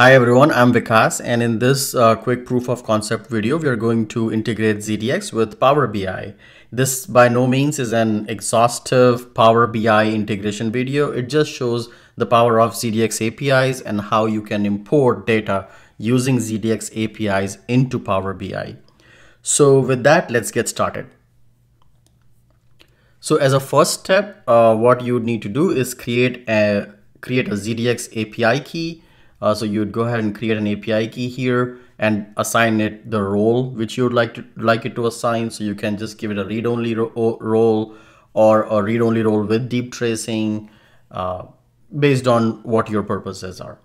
Hi everyone, I'm Vikas and in this uh, quick proof of concept video, we are going to integrate ZDX with Power BI. This by no means is an exhaustive Power BI integration video. It just shows the power of ZDX APIs and how you can import data using ZDX APIs into Power BI. So with that, let's get started. So as a first step, uh, what you need to do is create a create a ZDX API key uh, so you'd go ahead and create an API key here and assign it the role which you would like to like it to assign. So you can just give it a read-only ro role or a read-only role with deep tracing uh, based on what your purposes are.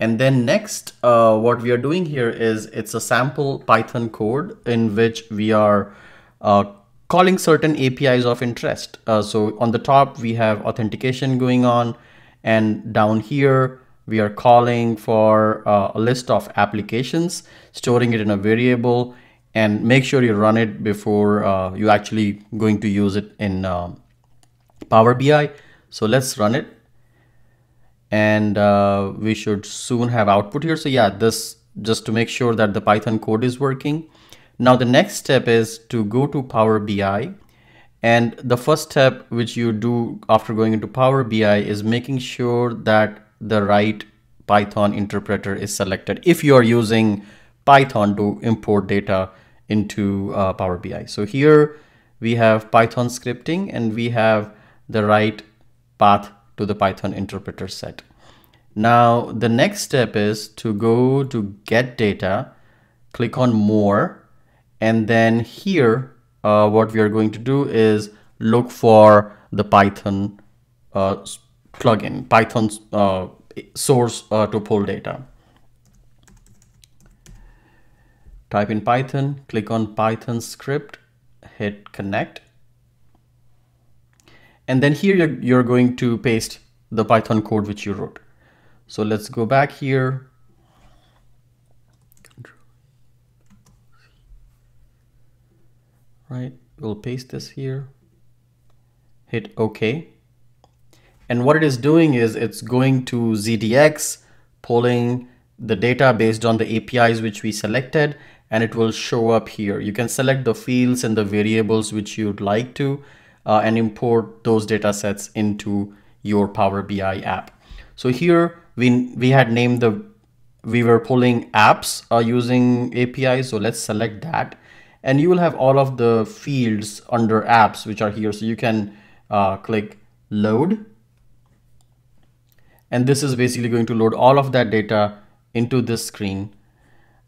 And then next, uh, what we are doing here is it's a sample Python code in which we are uh, calling certain APIs of interest. Uh, so on the top, we have authentication going on and down here, we are calling for uh, a list of applications, storing it in a variable, and make sure you run it before uh, you actually going to use it in uh, Power BI. So let's run it. And uh, we should soon have output here. So yeah, this just to make sure that the Python code is working. Now the next step is to go to Power BI. And the first step which you do after going into Power BI is making sure that the right Python interpreter is selected if you are using Python to import data into uh, Power BI. So here we have Python scripting and we have the right path to the Python interpreter set. Now the next step is to go to get data, click on more, and then here uh, what we are going to do is look for the Python uh, plugin, Python's uh, source uh, to pull data. Type in Python, click on Python script, hit connect. And then here you're, you're going to paste the Python code which you wrote. So let's go back here. Right, we'll paste this here, hit OK. And what it is doing is it's going to ZDX, pulling the data based on the APIs which we selected, and it will show up here. You can select the fields and the variables which you'd like to, uh, and import those data sets into your Power BI app. So here we, we had named the, we were pulling apps uh, using APIs. So let's select that. And you will have all of the fields under apps which are here. So you can uh, click load and this is basically going to load all of that data into this screen.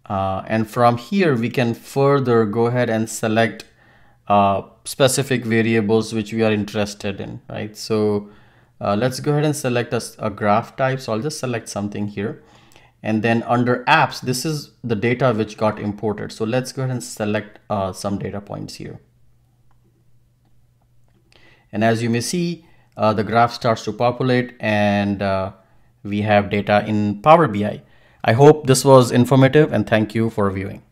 Uh, and from here, we can further go ahead and select uh, specific variables which we are interested in, right? So uh, let's go ahead and select a, a, graph type. So I'll just select something here. And then under apps, this is the data which got imported. So let's go ahead and select uh, some data points here. And as you may see, uh, the graph starts to populate and uh, we have data in Power BI. I hope this was informative and thank you for viewing.